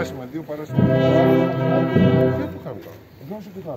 παράσημα, δύο παράσημα. Δεν το κάνω τώρα. Δώσε κάνω.